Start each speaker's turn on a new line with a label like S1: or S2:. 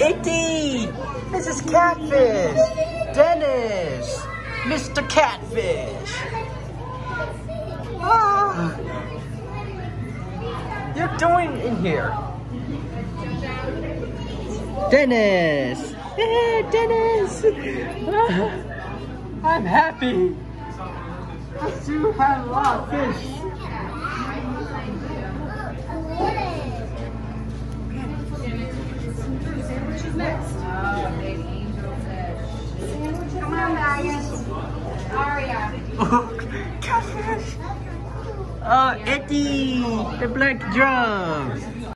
S1: Eddie! Is Catfish! Dennis! Mr. Catfish! Ah! You're doing in here? Dennis! Hey, Dennis! I'm happy! I do have a lot of fish! Catfish! Oh, Eddie! The black drum!